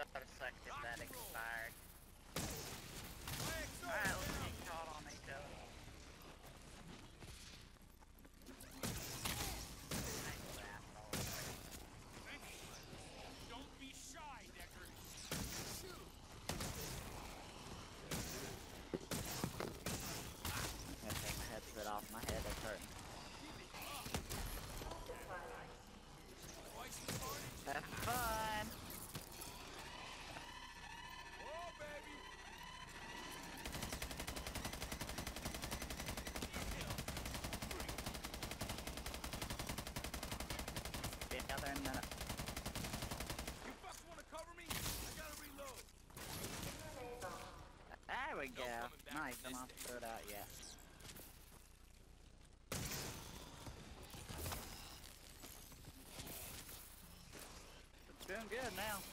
That sucked if that expired. Alright, let's get caught on each other. Thanks, asshole. Don't be shy, Decker. I'm gonna take my headset off my head, it's hurting. Have fun! Oh, baby. Be out there in a minute. You fucks wanna cover me? I gotta reload. There we go. Nice, I'm not throw it out yet. It's doing good now.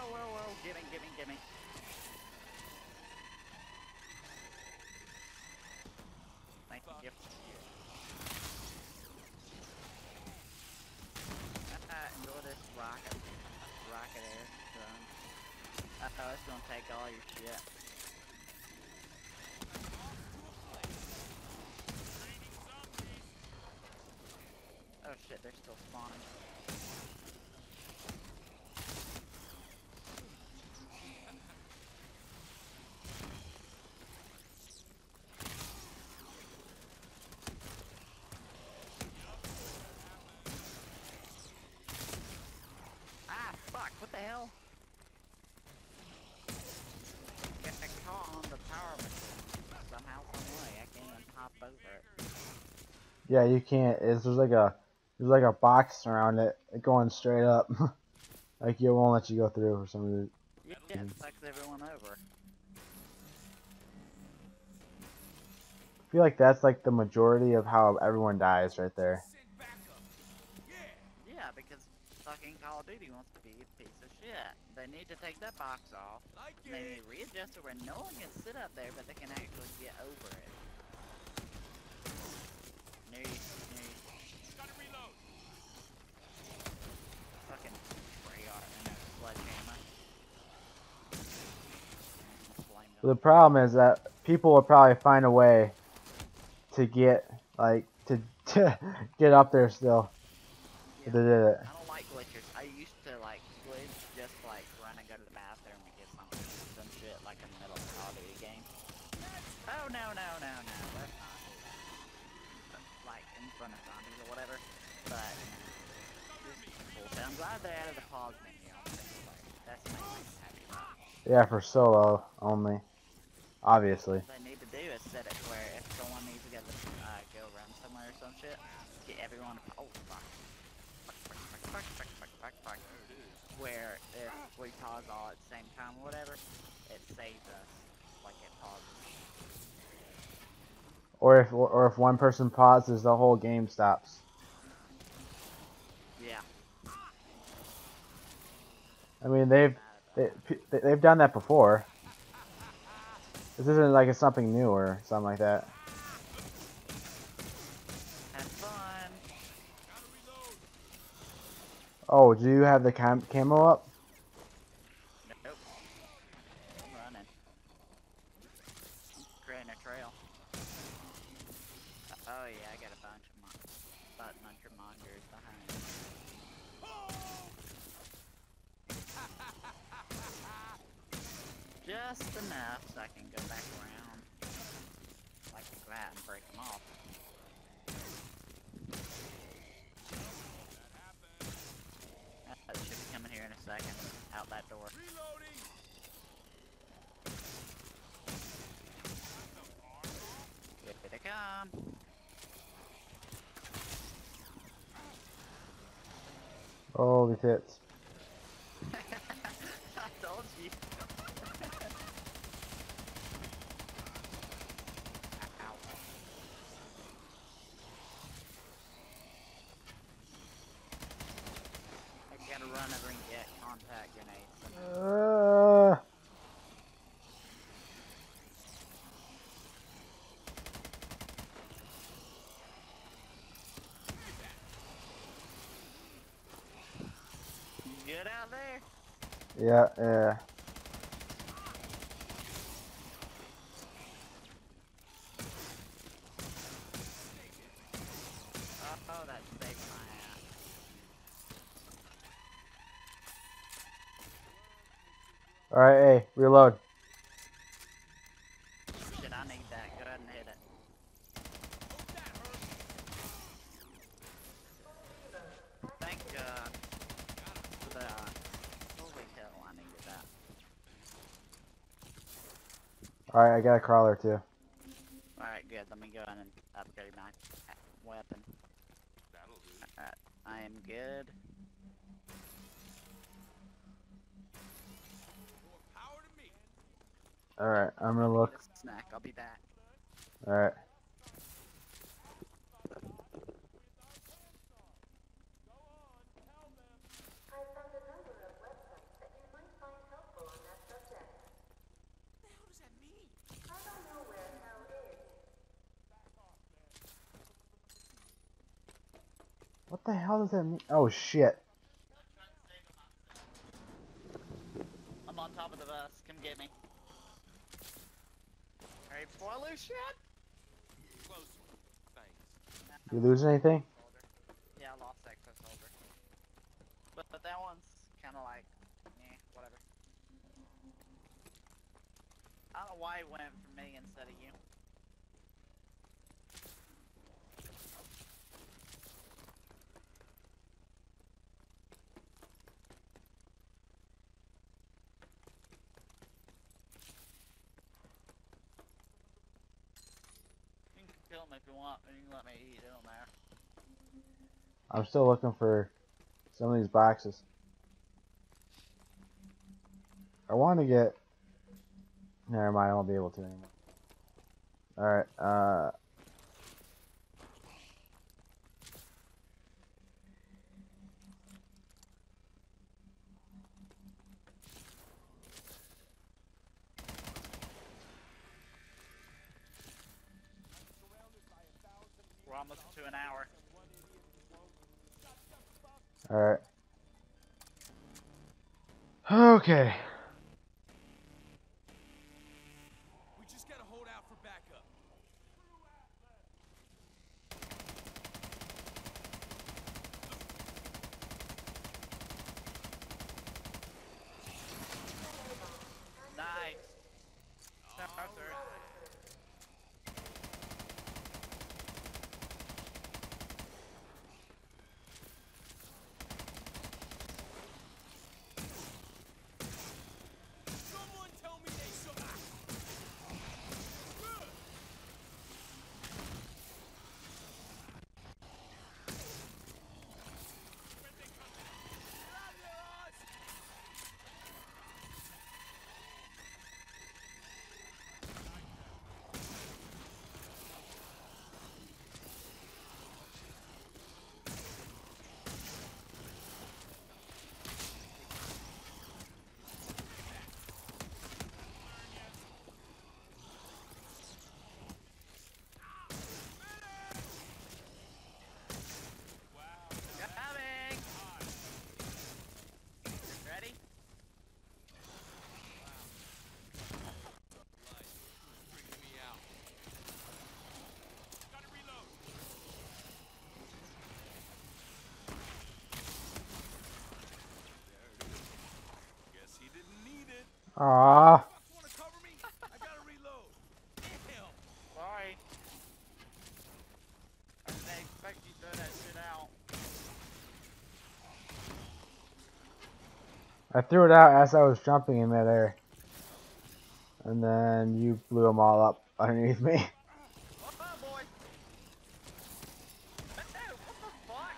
Whoa, whoa, whoa, gimme, gimme, gimme. Thank you. Uh, enjoy this rocket, rocket air drone. Uh-oh, it's gonna take all your shit. Oh shit, they're still spawning. Ah, fuck, what the hell? Get caught on the power machine. Somehow, some way, I can't even hop over it. Yeah, you can't. It's there's like a there's like a box around it going straight up. like it won't let you go through for some reason. Yeah, it sucks everyone over. I feel like that's like the majority of how everyone dies right there. Yeah. Yeah, because fucking Call of Duty wants to be a piece of shit. They need to take that box off. Like They need to readjust it where no one can sit up there, but they can actually get over it. Gotta reload. Fucking and a sledgehammer. The problem is that people will probably find a way to get like to, to get up there still. If they did it. I don't like glitchers. I used to like glitch just like run and go to the bathroom and get some some shit like in the middle of a Call of Duty game. Oh no no no no, Like in front of zombies or whatever. But. I'm glad they added the pause menu on single player. That's makes happy. Yeah, for solo only. Obviously. What they need to do is set it where if someone needs to go, uh, go run somewhere or some shit, get everyone. Oh fuck. Fuck, fuck, fuck, fuck, fuck, fuck, fuck. Where if we pause all at the same time or whatever, it saves us. Like it pauses. Or if or if one person pauses, the whole game stops. Yeah. I mean, they've they, they- they've done that before. This isn't like it's something new or something like that. that. Have fun. Oh, do you have the cam camo up? Nope. I'm running. I'm creating a trail. Oh yeah, I got a bunch of mon but bunch of mongers behind me. Just enough so I can go back around like that and break them off. Uh, should be coming here in a second, out that door. Reloading. Here they come. Holy tits. I told you. Ow. run over and get contact grenades. Uh, You good out there? yeah, yeah. Oh, oh that saved my ass. All right, hey, reload. Shit, I need that. Go ahead and hit it. Thank God. For the, uh, holy hell, I needed that. All right, I got a crawler too. Alright, good. Let me go ahead and upgrade my weapon. Alright, I am good. More power to me. All right, I'm gonna look. snack. I'll be back. All right. I found a number of websites that you might find helpful on that subject. What the hell does that mean? I don't know where hell is. What the hell does that mean? Oh shit. I'm on top of the bus. Come get me. Alright, before I lose shit. Close one. Thanks. You lose anything? Yeah, I lost access holder. But, but that one's kind of like, eh, whatever. I don't know why it went for me instead of you. You can kill if you want, and you can let me eat. It don't matter. I'm still looking for some of these boxes. I want to get. Never mind, I won't be able to anymore. Alright, uh. We're almost to an hour. Alright. Okay. We just gotta hold out for backup. Nice. Arthur. Someone tell me they survived. Good. Where'd they come from? Get out of there, Oz! Coming. Ready? Light. Freaking me out. Gotta reload. There it is. Guess he didn't need it. Ah. Fuck, wanna cover me? I gotta reload. Damn. Sorry. I didn't expect you to throw that shit out. I threw it out as I was jumping in midair. And then you blew them all up underneath me. Whoa, boy. Hey, what the fuck?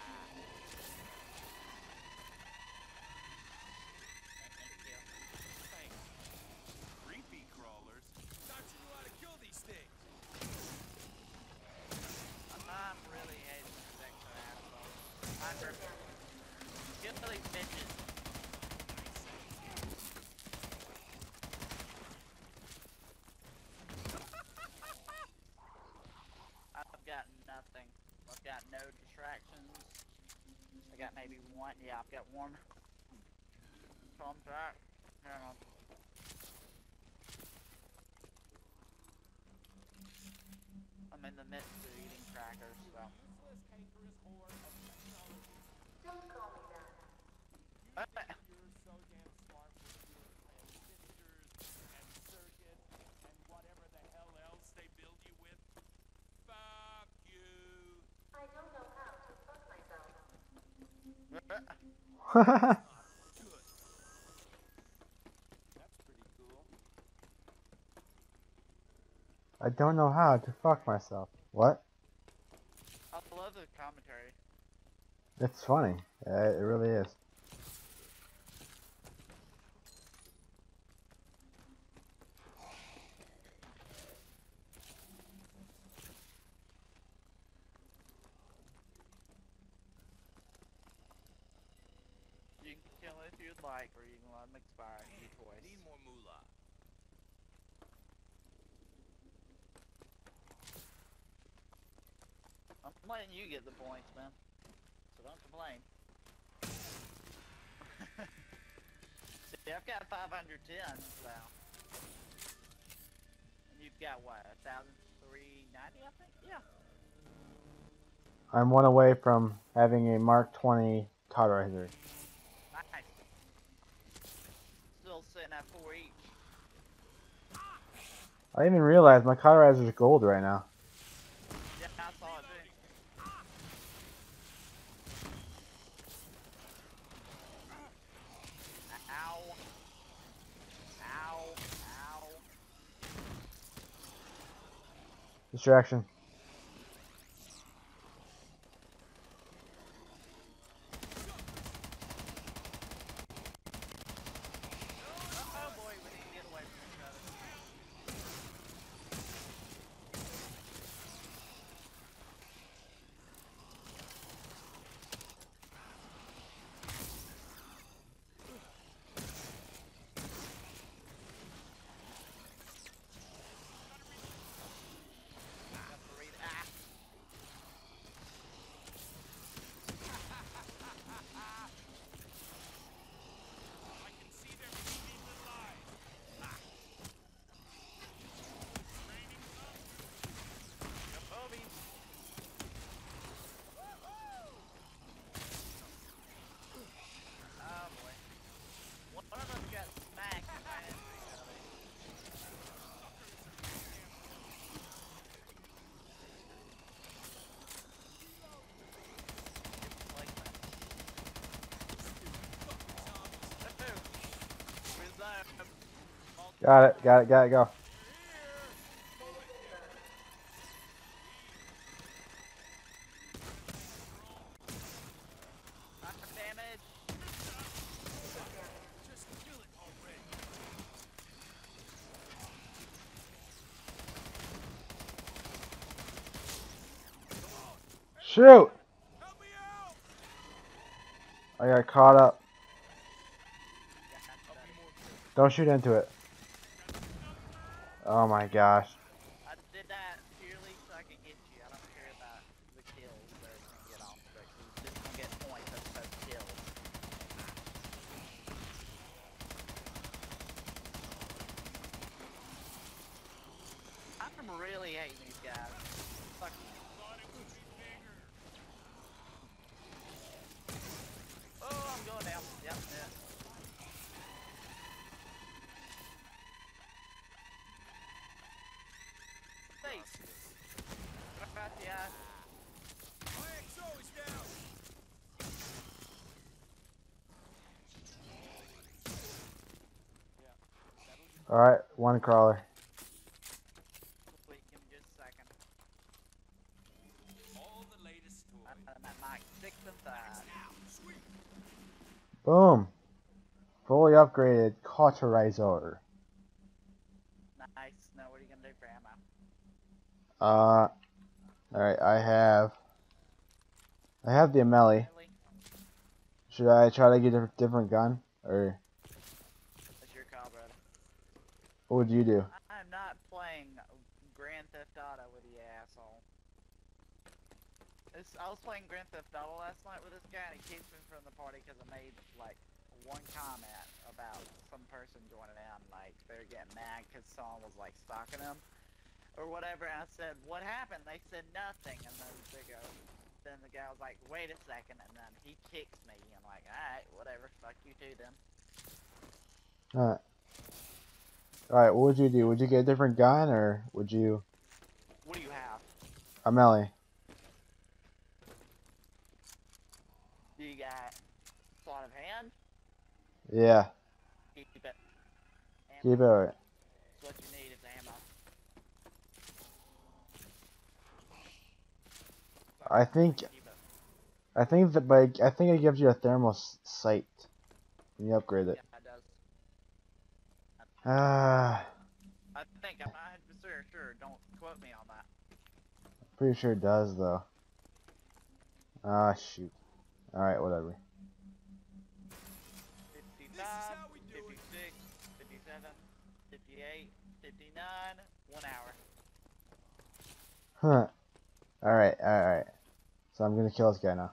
Thanks. Creepy crawlers. Thought you knew how to kill these things. I'm really hating this extra asshole. I'm for kill these bitches. nothing. I've got no distractions. I got maybe one. Yeah, I've got one. Contract. Hang on. I'm in the midst of eating crackers, so. Don't call me that. Uh, You're so damn smart with your transistors and circuits and whatever the hell else they build you with. Fuck you. I don't know how to fuck myself. Good. That's pretty cool. I don't know how to fuck myself. What? I love the commentary. It's funny. It really is. You can kill it if you'd like, or you can let them expire. Your choice. Need more moolah. I'm letting you get the points, man. So don't complain. See, I've got 510 now. And you've got what, 1,390, I think? Yeah. I'm one away from having a Mark 20 cauterizer. Nice. Still sitting at four each. I didn't even realize my cauterizer is gold right now. Yeah, I saw it too. Ow. Ow. Ow. Distraction. Oh boy, we need to get away from each other. Got to read- ah. I can see their meaning in lies. Training up. Kobe. Oh boy. One of them got smacked and ran into each other. Like that. Woo-hoo. Reserve. Got it, got it, got it, go. Shoot! I got caught up. Don't shoot into it. Oh my gosh. I did that purely so I could get you. I don't care about the kills that it's gonna get off, but you're just gonna get points as opposed to kills. I'm really hating these guys. Fuck. Thought it would be bigger. Oh, I'm going down. Yep, yeah. Face. What about the eye? My Exo is down. Alright, one crawler. Wait, give me just a second. All the latest toys. I'm at my sixth and five. one crawler. Boom. Fully upgraded cauterizer. Nice. Now what are you gonna do for ammo? Uh, alright, I have. I have the Ameli. Really? Should I try to get a different gun? Or That's your call, brother. What would you do? I'm not playing Grand Theft Auto with you, asshole. This, I was playing Grand Theft Auto last night with this guy, and he keeps me from the party because I made like one comment about some person joining in. Like they're getting mad because someone was like stalking them or whatever. And I said, "What happened?" They said nothing, and then they go. Then the guy was like, "Wait a second, and then he kicks me. I'm like, "All right, whatever. Fuck you too, then." Alright. Alright, what would you do? Would you get a different gun or would you What do you have? a melee? Do you got sleight of hand? Yeah. Keep it. Keep it alright. It's what you need is ammo. I think I think that by I think it gives you a thermal sight when you upgrade it. Yeah, Ah, I think I'm not 100% sure. Don't quote me on that. pretty sure it does though. Ah, shoot. Alright, whatever. 55, we do it. 56, 57, 58, 59, one hour. Huh. Alright, alright, alright. So I'm gonna kill this guy now.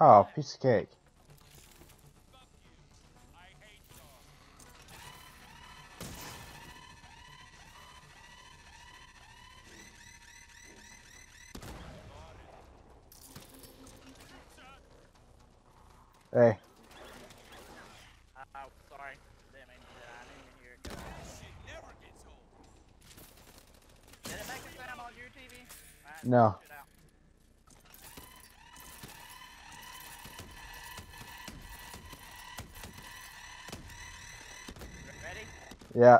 Oh, piece of cake. Fuck you. I hate dogs. Hey, oh, sorry. Didn't mean to. I didn't even hear it go. Shit never gets old. Did it make a sound on your TV? No. check it out. Ready? Yeah.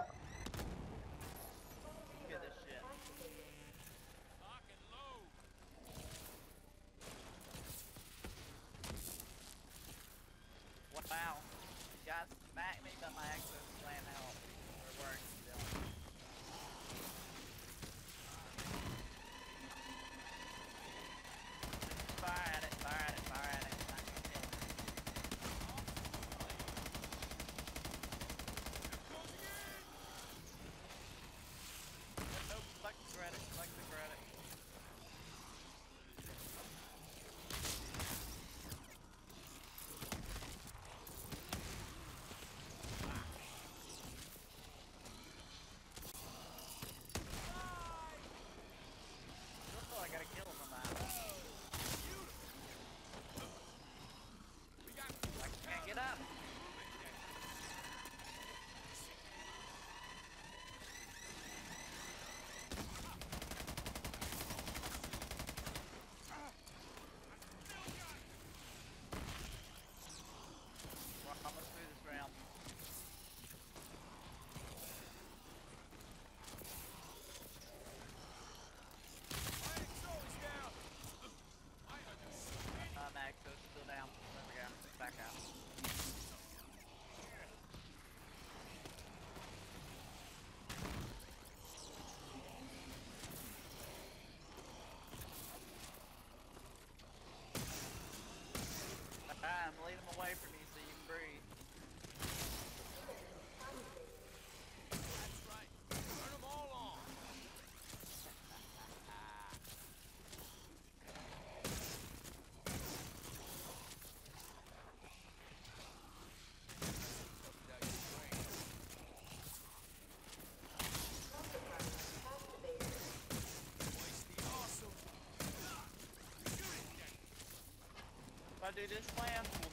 If I do this plan,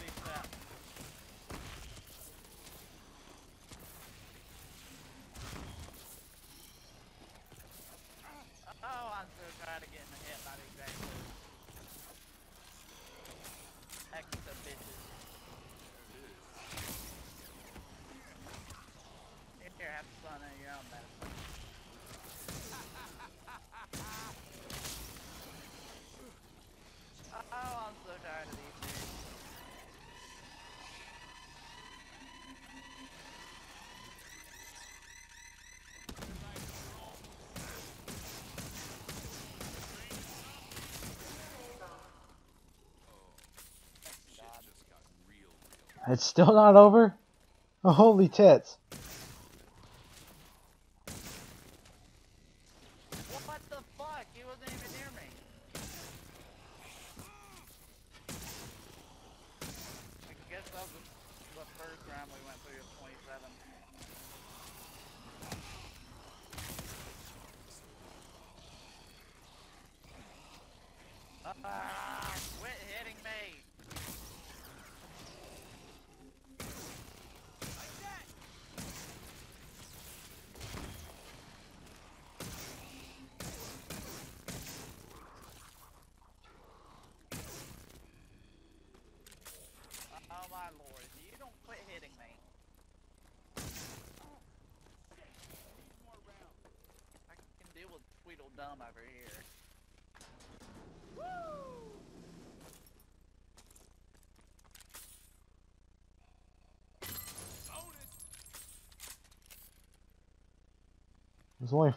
It's still not over? Oh, holy tits.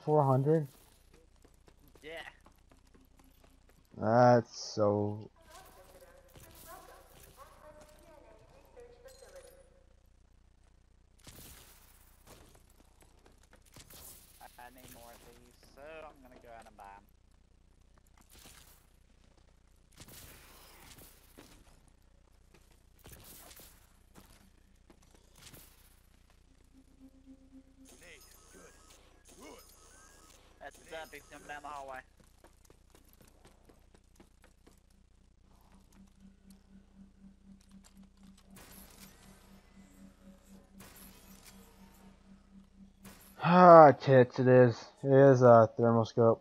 400 up, he's coming down the hallway. Ah, tits, it is. It is a thermoscope.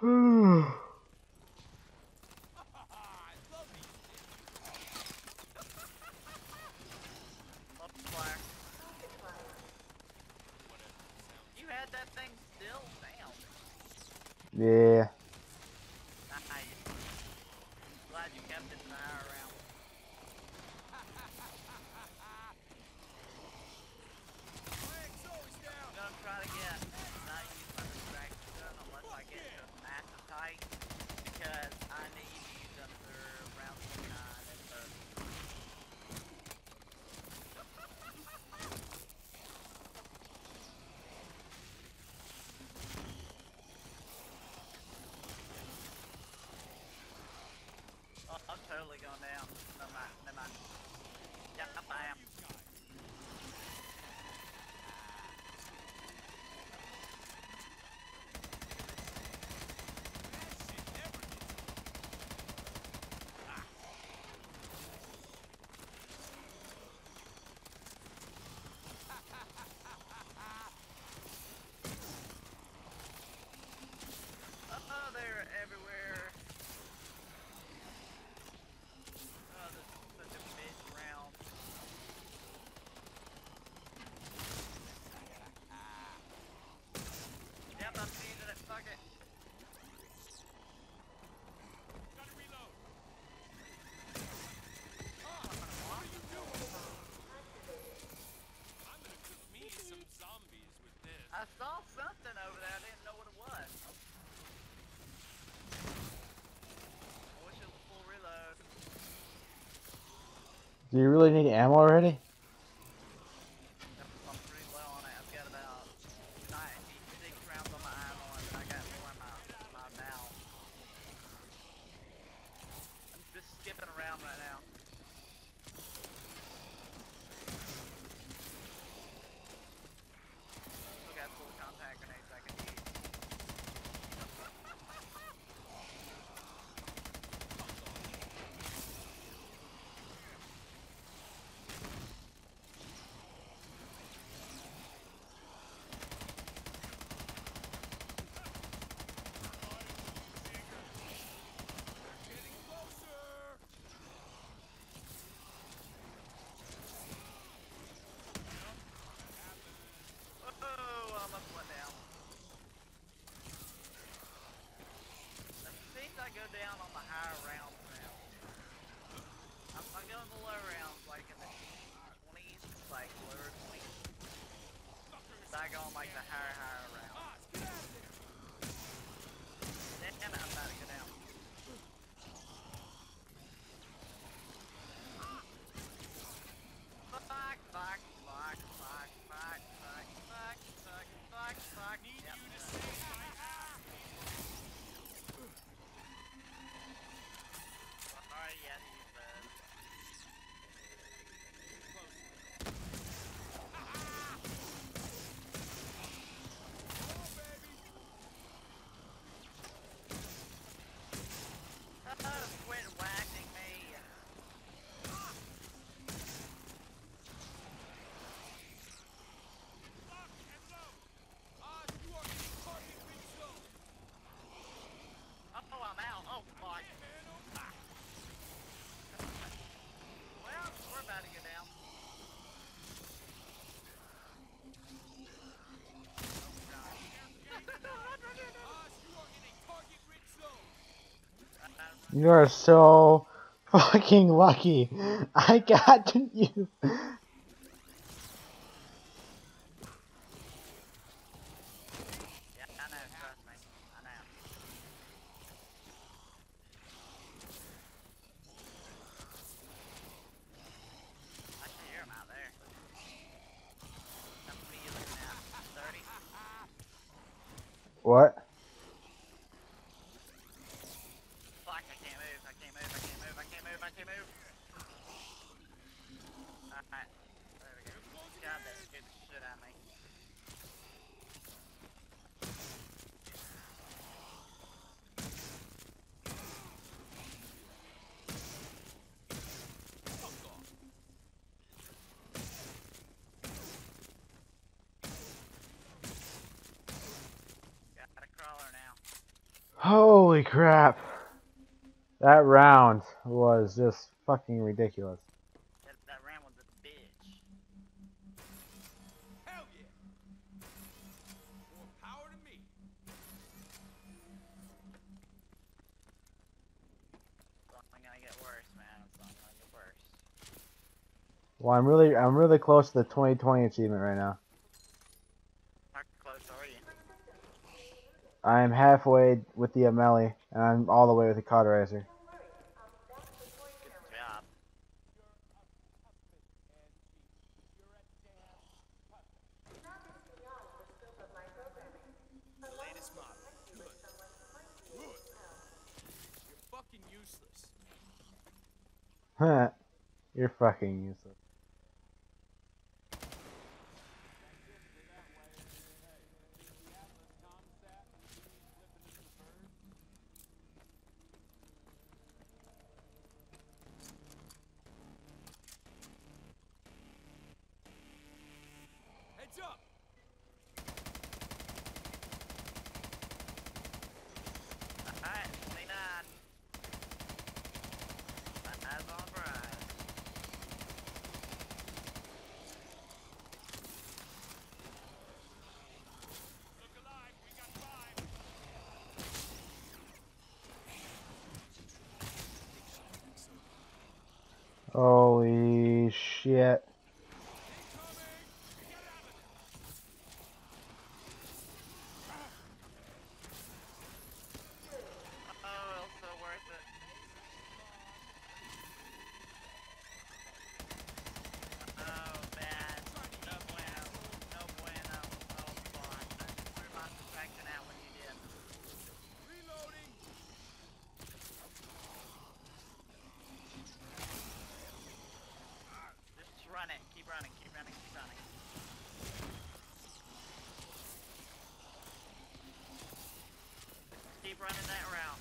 Hmm. totally gone down. I'm feeding it, fuck it. Gotta reload. Oh, what are you doing? I'm gonna cook me some zombies with this. I saw something over there, I didn't know what it was. I wish it was full reload. Do you really need ammo already? go down on the higher rounds now. I'm, I go in the low rounds, like in the 20s, like lower 20s. I go on like the higher You are so fucking lucky. I got you. Holy crap. That round was just fucking ridiculous. That, that round was a bitch. Hell yeah. More power to me. Gonna get worse, man. Gonna get worse. Well, I'm really, I'm really close to the 2020 achievement right now. I'm halfway with the Ameli, and I'm all the way with the Cauterizer. You're fucking useless. Keep running that route.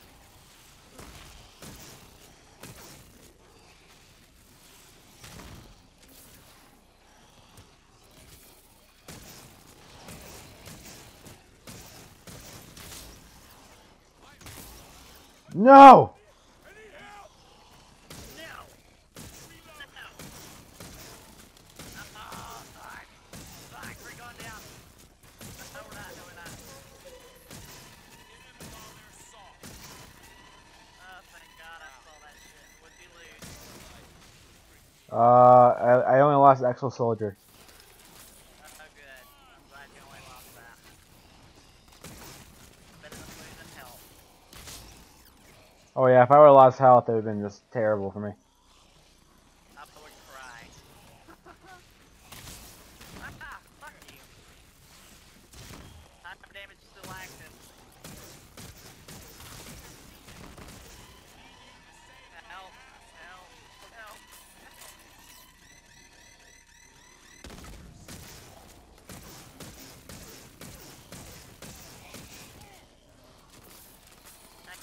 No! Oh yeah, if I would have lost health, it would have been just terrible for me. I would cry. ah, fuck you. Time damage still active. Help, help, help.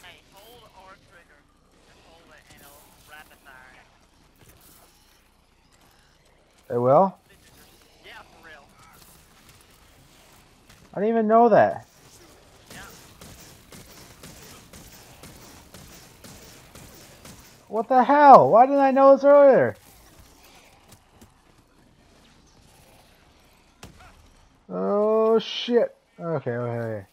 Hey, hold R trigger. Just hold it and it'll rapid fire. It will? Yeah, for real. I didn't even know that. What the hell? Why didn't I know this earlier? Oh shit. Okay, okay,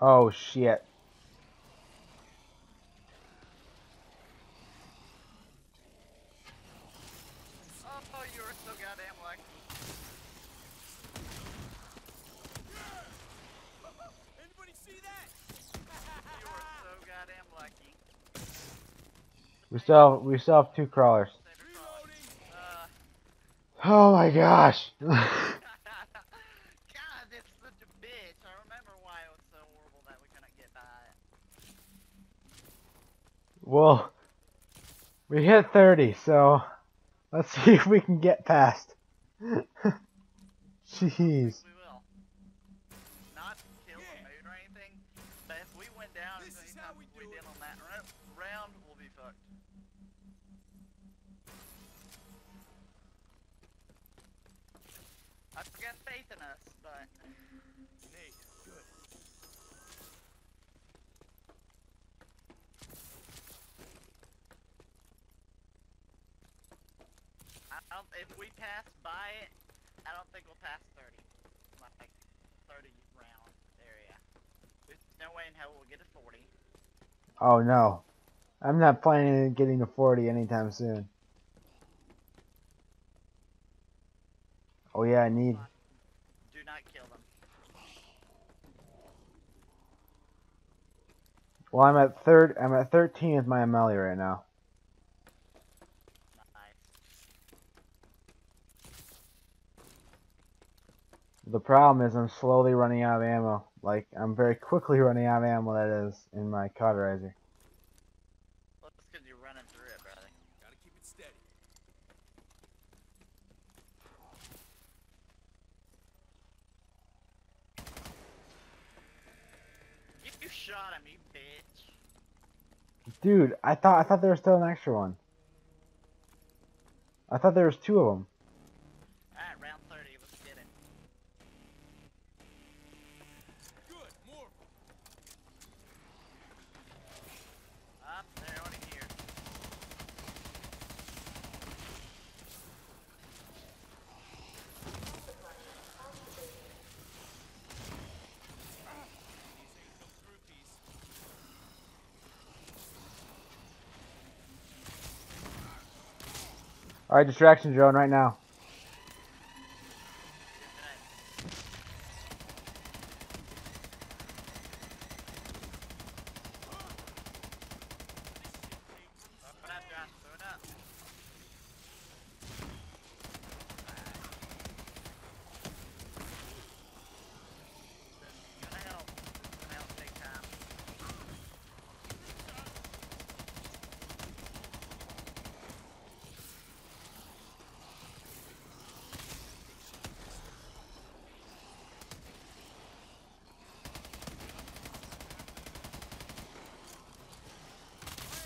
goddamn shit. We still have, we still have two crawlers. Save your crawler. Uh, Oh my gosh. God, it's such a bitch. I remember why it was so horrible that we couldn't get by it. well, hit 30, so let's see if we can get past. Jeez. Don't, if we pass by it, I don't think we'll pass 30. Like, 30 round area. There's no way in hell we'll get a 40. Oh no. I'm not planning on getting to 40 anytime soon. Oh yeah, I need. Do not kill them. Well, I'm at third. I'm at 13 with my Ameli right now. Nice. The problem is I'm slowly running out of ammo. Like I'm very quickly running out of ammo. That is in my cauterizer. Well, it's because you're running through it, brother. Gotta keep it steady. You, you shot him, you bitch. Dude, I thought I thought there was still an extra one. I thought there was two of them. Alright, round 30, let's get him. Good, more. Up, they're already here. These ain't no groupies. All right, distraction drone right now. Good. Throw it up, Josh, throw it up. Gonna help. Gonna help big time.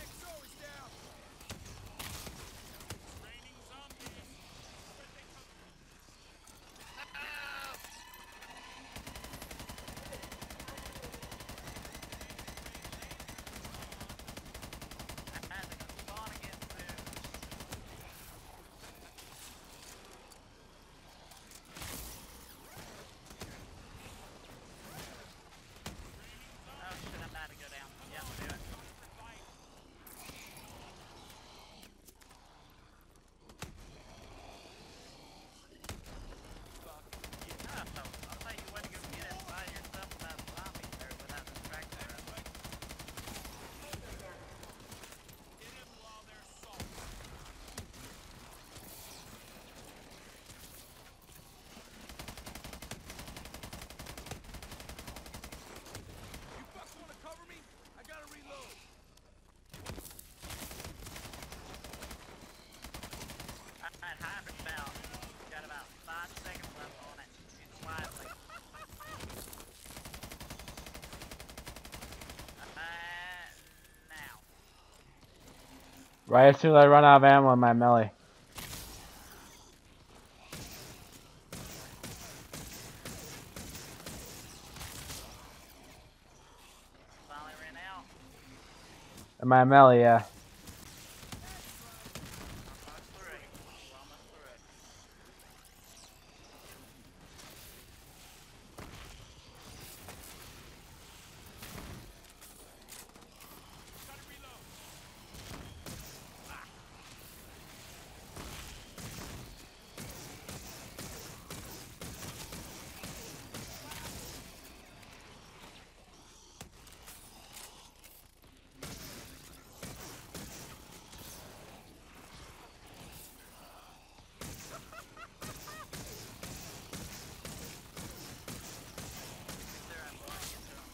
Exo is down. Raining zombies. Where'd they come from? Ah, they're gonna spawn again soon. Oh shit, I'm about to go down. Yeah, do it. Oh, I'll tell you what, go get it by yourself without zombies or without distraction. Hit 'em while they're soft. You fucks wanna cover me? I gotta reload. Alright, hybrid bound. Got about five seconds left on it. Use it wisely. Uh, now. Right as soon as I run out of ammo in my melee. Finally ran out. In my melee, yeah. Almost through it. We're almost through it. Gotta reload. Get there, I'm going to get to 'em.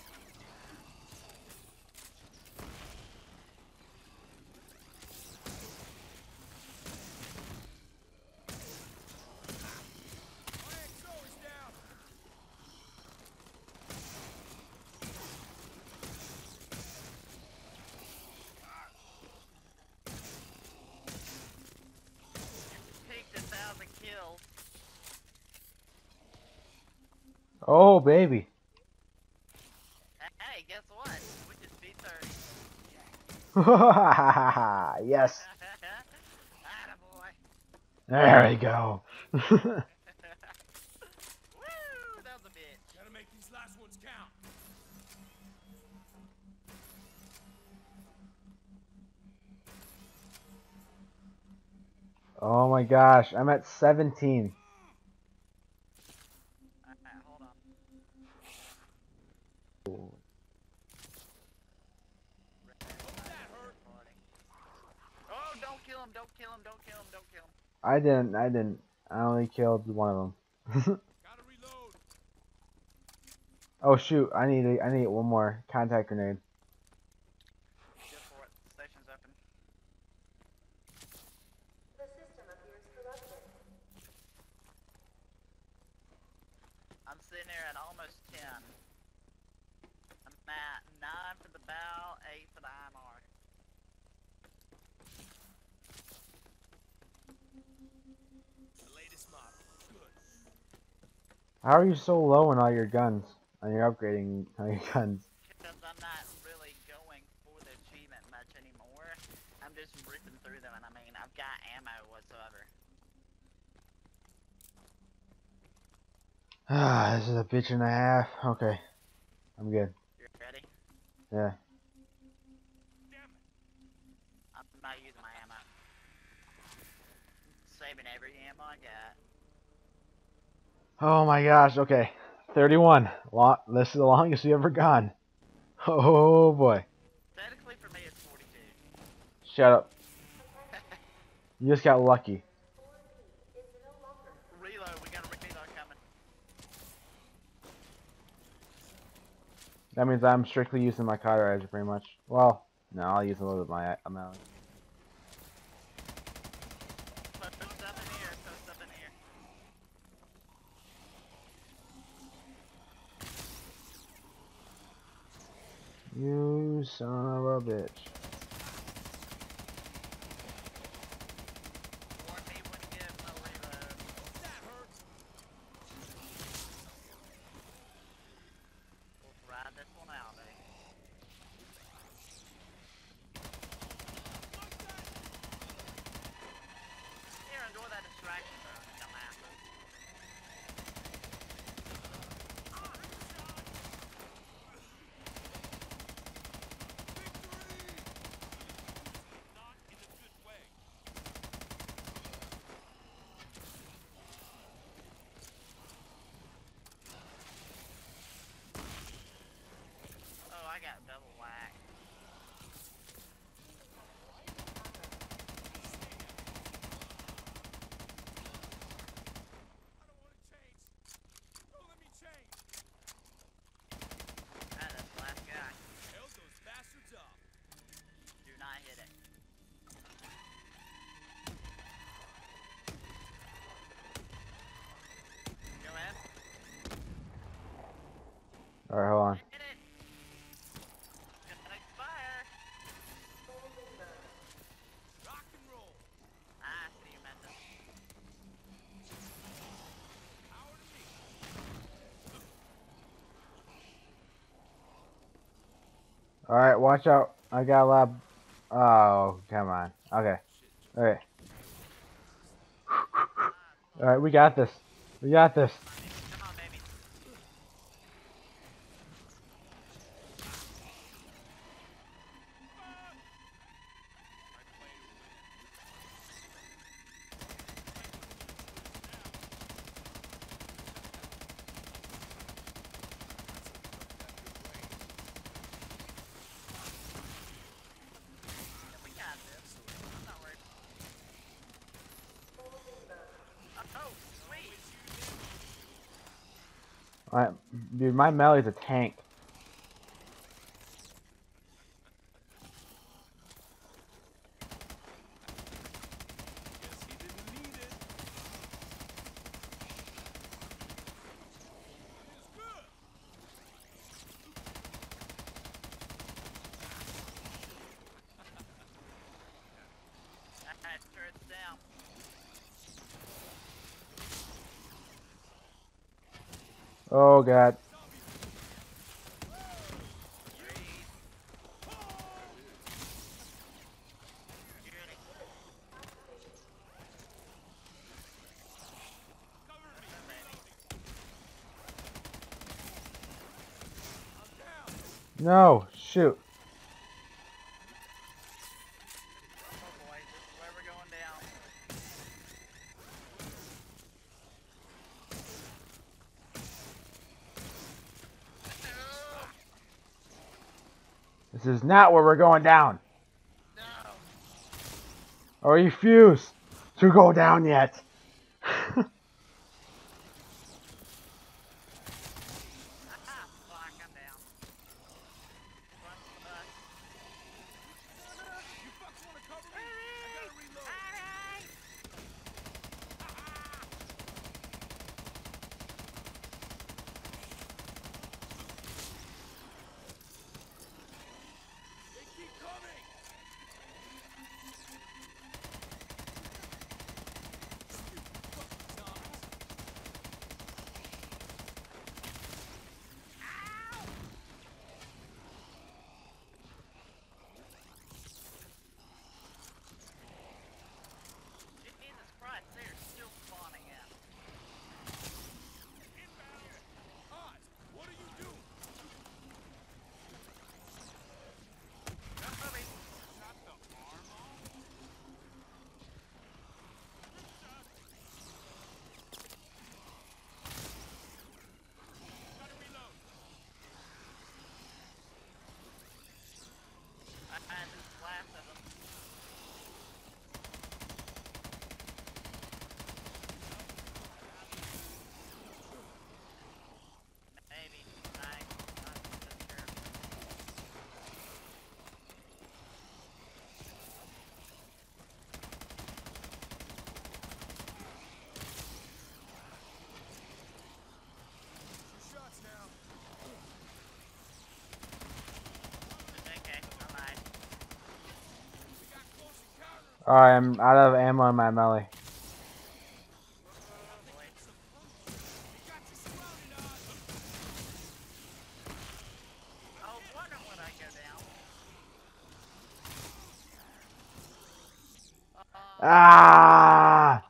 Exo is down. Peaked a thousand kills. Oh baby. Hey, guess what? We just beat 30. yes. There we go. Woo! That was a bitch. Gotta make these last ones count. oh my gosh, I'm at 17. Alright, hold on. kill him, don't kill him, don't kill him, don't kill him. I didn't. I didn't. I only killed one of them. Gotta reload. oh shoot! I need. A, I need one more contact grenade. Just for it. Station's open. The system appears corrupted. I'm sitting here at almost 10. I'm at 9 for the bow, 8 for the IMR. The latest model. Good. How are you so low on all your guns? On your upgrading all your guns. Because I'm not really going for the achievement much anymore. I'm just ripping through them, and I mean, I've got ammo whatsoever. Ah, this is a bitch and a half. Okay, I'm good. You ready? Yeah. I'm not using my ammo. Saving every ammo I got. Oh my gosh. Okay, 31. Long. This is the longest we ever gone. Oh boy. Technically, for me, it's 42. Shut up. You just got lucky. 4B is no longer Reload, we got a reload coming. That means I'm strictly using my cauterizer pretty much. Well, no, I'll use a little bit of my amount. Post up in here, post up in here. You son of a bitch. Warn me when you get a reload. That hurt. We'll ride this one out, eh? Here, enjoy that distraction, bro. Dumbass. Not in a good way. Oh, I got double whack. I don't want to change. Don't let me change. Ah, that's the last guy. Held those bastards up. Do not hit it. Go ahead. Alright, hold on. Hit it. Gonna expire. Rock and roll. Ah, see you, Mendes. Power to me. Alright, watch out. I got a lot. Oh, come on. Okay. Alright. Alright, we got this. We got this. Come on, baby. We got this. I'm not worried. Oh, oh, sweet. Alright, dude, my Ameli's a tank. Oh, Guess he didn't need it. It's good. Alright, turret's down. Oh god. Three. Security. Cover me. I'm down. No, shoot. This is where we're going down. This is not where we're going down. No! I refuse to go down yet. Alright, I'm out of ammo in my melee. We got you surrounded, Oz. I was wondering when I go down. Ah!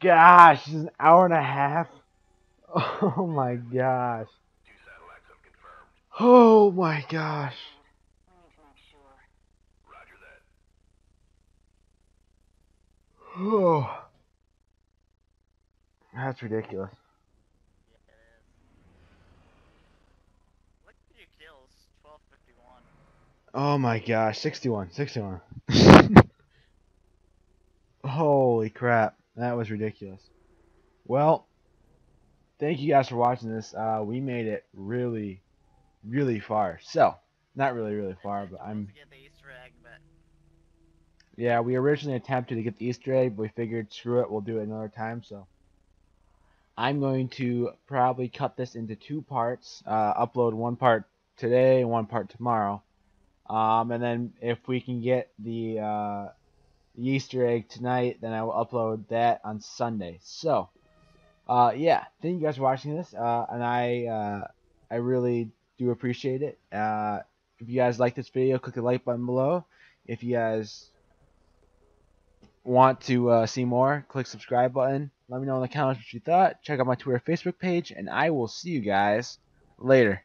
Gosh, this is an hour and a half. Oh my gosh. Oh my gosh. Oh. That's ridiculous. yeah, it is. Look at your kills, 1251. Oh my gosh, 61, 61. Holy crap, that was ridiculous. Well, thank you guys for watching this. Uh, we made it really, really far. So, not really, really far, but I'm. To get the Easter egg, but Yeah, we originally attempted to get the Easter egg, but we figured, screw it, we'll do it another time. So, I'm going to probably cut this into two parts. Uh, upload one part today and one part tomorrow. Um, and then if we can get the, uh, the Easter egg tonight, then I will upload that on Sunday. So, uh, yeah, thank you guys for watching this, uh, and I, uh, I really do appreciate it. Uh, if you guys like this video, click the like button below. If you guys want to uh, see more, click subscribe button. Let me know in the comments what you thought. Check out my Twitter, Facebook page, and I will see you guys later.